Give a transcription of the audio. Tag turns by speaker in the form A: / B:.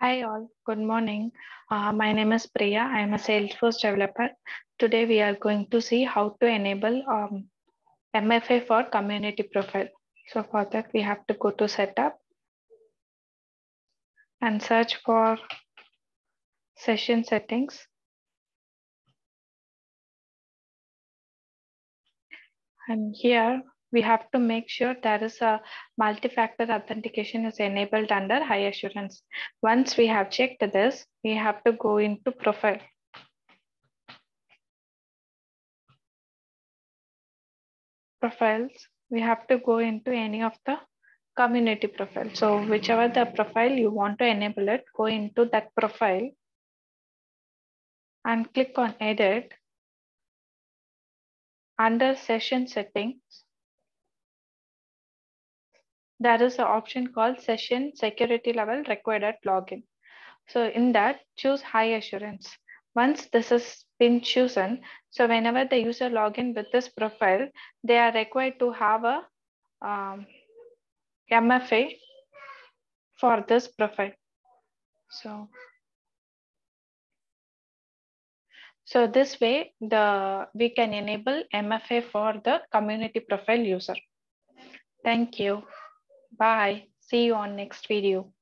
A: Hi all, good morning. Uh, my name is Priya. I am a Salesforce developer. Today we are going to see how to enable um, MFA for community profile. So for that we have to go to setup and search for session settings. And here we have to make sure there is a multi-factor authentication is enabled under high assurance. Once we have checked this, we have to go into profile. Profiles, we have to go into any of the community profile. So whichever the profile you want to enable it, go into that profile and click on edit. Under session settings, there is an option called session security level required at login. So in that, choose high assurance. Once this has been chosen, so whenever the user login with this profile, they are required to have a um, MFA for this profile. So, so this way the we can enable MFA for the community profile user. Thank you. Bye. See you on next video.